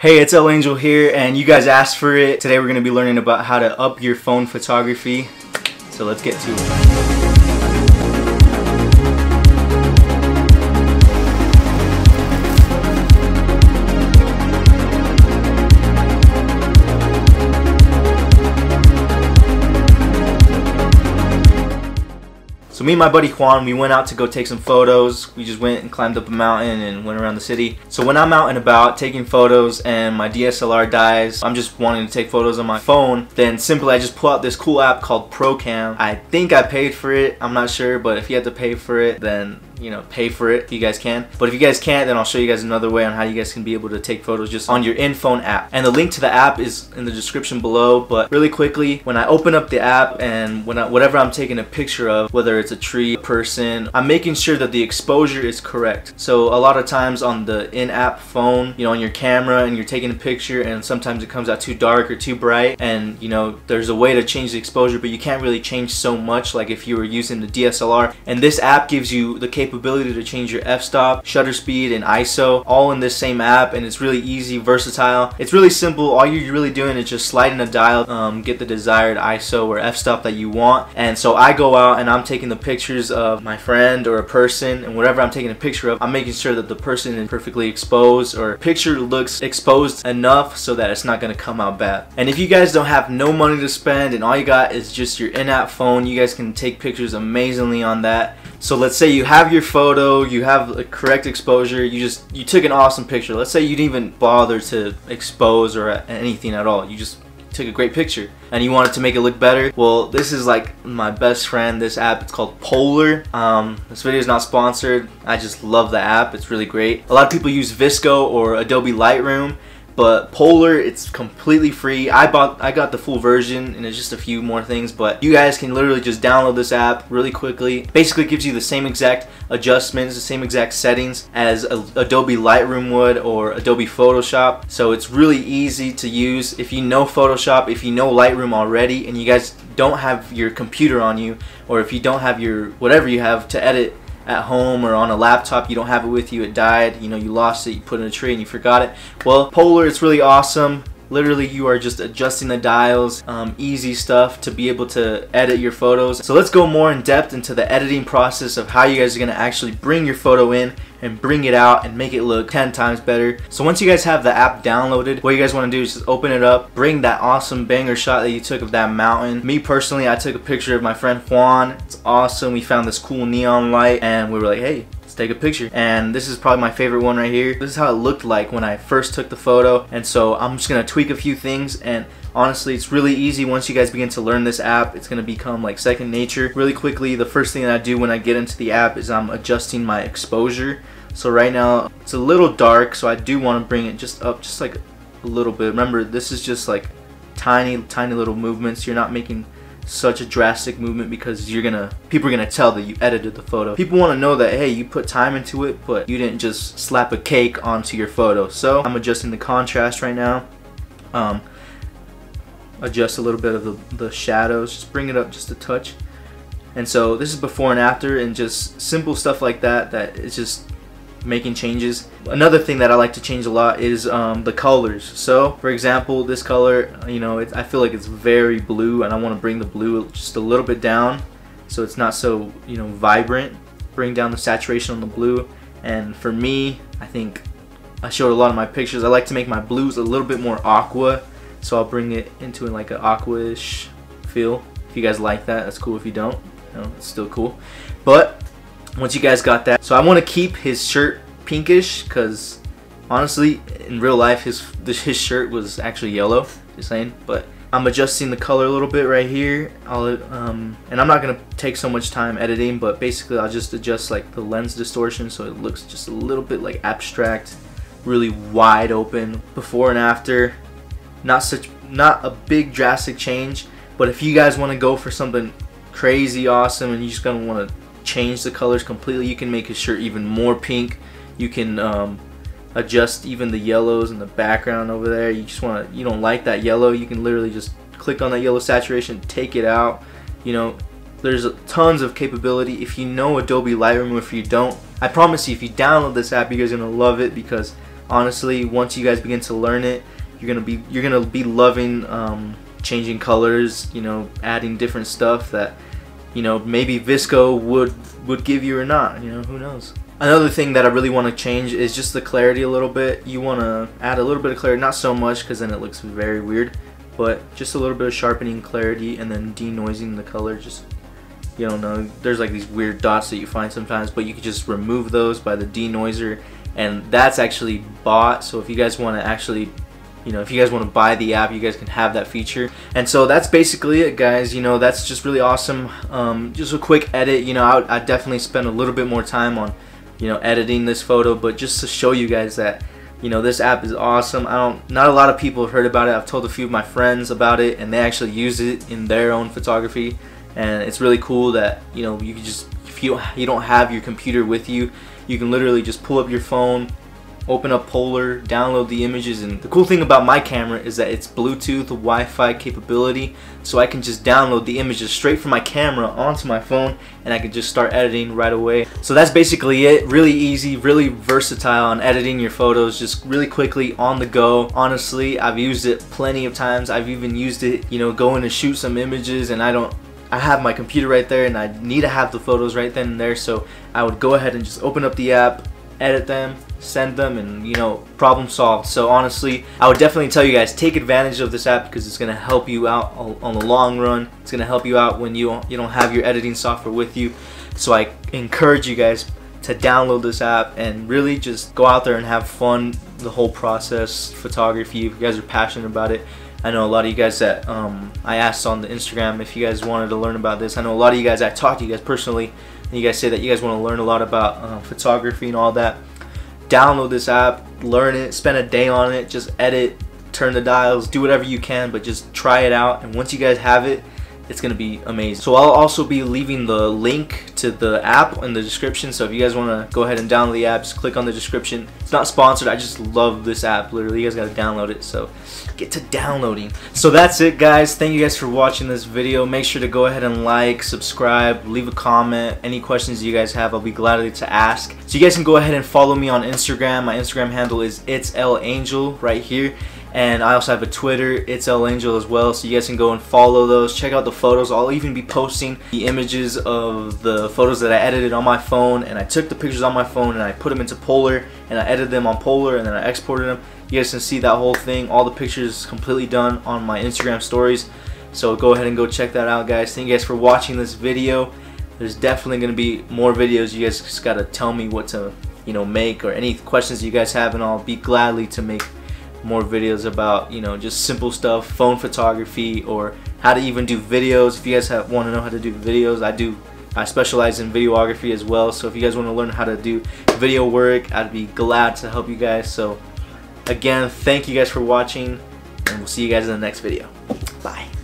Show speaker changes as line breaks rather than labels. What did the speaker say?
Hey, it's El Angel here, and you guys asked for it. Today we're to be learning about how to up your phone photography. So let's get to it. Me and my buddy Juan, we went out to go take some photos. We just went and climbed up a mountain and went around the city. So when I'm out and about taking photos and my DSLR dies, I'm just wanting to take photos on my phone, then simply I just pull out this cool app called ProCam. I think I paid for it, I'm not sure, but if you have to pay for it, then you know, pay for it if you guys can. But if you guys can't, then I'll show you guys another way on how you guys can be able to take photos just on your in-phone app. And the link to the app is in the description below. But really quickly, when I open up the app and when I, whatever I'm taking a picture of, whether it's a tree, a person, I'm making sure that the exposure is correct. So a lot of times on the in-app phone, you know, on your camera and you're taking a picture and sometimes it comes out too dark or too bright and you know, there's a way to change the exposure but you can't really change so much like if you were using the DSLR. And this app gives you the capability capability to change your f-stop, shutter speed, and ISO all in this same app and it's really easy, versatile. It's really simple. All you're really doing is just sliding a dial, um, get the desired ISO or f-stop that you want. And so I go out and I'm taking the pictures of my friend or a person and whatever I'm taking a picture of, I'm making sure that the person is perfectly exposed or picture looks exposed enough so that it's not going to come out bad. And if you guys don't have no money to spend and all you got is just your in-app phone, you guys can take pictures amazingly on that. So let's say you have your photo, you have a correct exposure, you just you took an awesome picture. Let's say you didn't even bother to expose or anything at all. You just took a great picture and you wanted to make it look better. Well this is like my best friend this app. It's called Polarr. Um, this video is not sponsored. I just love the app. It's really great. A lot of people use VSCO or adobe lightroom but Polarr it's completely free. I bought I got the full version and it's just a few more things but you guys can literally just download this app really quickly. Basically gives you the same exact adjustments the same exact settings as Adobe Lightroom would or Adobe Photoshop. So it's really easy to use. If you know Photoshop if you know Lightroom already and you guys don't have your computer on you or if you don't have your whatever you have to edit at home or on a laptop you don't have it with you it died you know you lost it you put it in a tree and you forgot it. Well Polarr it's really awesome literally you are just adjusting the dials um, easy stuff to be able to edit your photos so let's go more in depth into the editing process of how you guys are to actually bring your photo in and bring it out and make it look 10 times better. So once you guys have the app downloaded, what you guys want to do is just open it up, bring that awesome banger shot that you took of that mountain. Me personally, I took a picture of my friend Juan. It's awesome. We found this cool neon light and we were like, hey, take a picture. And this is probably my favorite one right here. This is how it looked like when I first took the photo. And so I'm just to tweak a few things and honestly it's really easy once you guys begin to learn this app it's gonna become like second nature really quickly the first thing that I do when I get into the app is I'm adjusting my exposure so right now it's a little dark so I do want to bring it just up just like a little bit remember this is just like tiny tiny little movements you're not making such a drastic movement because you're gonna people are gonna tell that you edited the photo. People want to know that hey you put time into it but you didn't just slap a cake onto your photo. So I'm adjusting the contrast right now. Um, adjust a little bit of the, the shadows. Just bring it up just a touch. And so this is before and after and just simple stuff like that that it's just making changes another thing that I like to change a lot is um, the colors so for example this color you know it, I feel like it's very blue and I want to bring the blue just a little bit down so it's not so you know vibrant bring down the saturation on the blue and for me I think I showed a lot of my pictures I like to make my blues a little bit more aqua so I'll bring it into like an aqua-ish feel. If you guys like that, that's cool. If you don't, you know, it's still cool. But once you guys got that, so I want to keep his shirt pinkish because honestly, in real life, his his shirt was actually yellow. Just saying, but I'm adjusting the color a little bit right here. I'll um, and I'm not gonna take so much time editing, but basically I'll just adjust like the lens distortion so it looks just a little bit like abstract, really wide open before and after not such not a big drastic change but if you guys want to go for something crazy awesome and you just gonna want to change the colors completely. You can make his shirt even more pink. You can um, adjust even the yellows in the background over there. You just want to you don't like that yellow you can literally just click on that yellow saturation take it out. You know there's tons of capability. If you know Adobe Lightroom if you don't I promise you if you download this app you guys are gonna love it because honestly once you guys begin to learn it you're gonna be you're gonna be loving um, changing colors you know adding different stuff that you know maybe VSCO would would give you or not you know who knows? Another thing that I really want to change is just the clarity a little bit. You want to add a little bit of clarity not so much because then it looks very weird but just a little bit of sharpening clarity and then denoising the color just you don't know there's like these weird dots that you find sometimes but you can just remove those by the denoiser and that's actually bought so if you guys want to actually you know if you guys want to buy the app you guys can have that feature. And so that's basically it guys. You know that's just really awesome. Um, just a quick edit you know I, I definitely spend a little bit more time on you know editing this photo but just to show you guys that you know this app is awesome. I don't not a lot of people have heard about it. I've told a few of my friends about it and they actually use it in their own photography. And it's really cool that you know you can just if you you don't have your computer with you you can literally just pull up your phone open up Polarr, download the images, and the cool thing about my camera is that it's Bluetooth Wi-Fi capability, so I can just download the images straight from my camera onto my phone, and I can just start editing right away. So that's basically it. Really easy, really versatile on editing your photos, just really quickly on the go. Honestly, I've used it plenty of times. I've even used it, you know, going to shoot some images, and I don't I have my computer right there and I need to have the photos right then and there so I would go ahead and just open up the app edit them send them and you know problem solved. So honestly I would definitely tell you guys take advantage of this app because it's gonna help you out on the long run. It's gonna help you out when you you don't have your editing software with you. So I encourage you guys to download this app and really just go out there and have fun the whole process photography if you guys are passionate about it. I know a lot of you guys that um, I asked on the Instagram if you guys wanted to learn about this. I know a lot of you guys I talked to you guys personally and you guys say that you guys want to learn a lot about uh, photography and all that, download this app, learn it, spend a day on it, just edit, turn the dials, do whatever you can, but just try it out. And once you guys have it, it's gonna be amazing. So I'll also be leaving the link to the app in the description. So if you guys wanna go ahead and download the app, just click on the description. It's not sponsored, I just love this app. Literally, you guys gotta download it. So get to downloading. So that's it guys. Thank you guys for watching this video. Make sure to go ahead and like, subscribe, leave a comment. Any questions you guys have, I'll be glad to ask. So you guys can go ahead and follow me on Instagram. My Instagram handle is it's L Angel right here and I also have a Twitter, it's L Angel as well, so you guys can go and follow those. Check out the photos. I'll even be posting the images of the photos that I edited on my phone, and I took the pictures on my phone and I put them into Polarr, and I edited them on Polarr, and then I exported them. You guys can see that whole thing, all the pictures completely done on my Instagram stories. So go ahead and go check that out, guys. Thank you guys for watching this video. There's definitely going to be more videos. You guys just got to tell me what to, you know, make or any questions you guys have, and I'll be gladly to make more videos about you know just simple stuff phone photography or how to even do videos. If you guys have, want to know how to do videos I do I specialize in videography as well. So if you guys want to learn how to do video work I'd be glad to help you guys. So again thank you guys for watching and we'll see you guys in the next video. Bye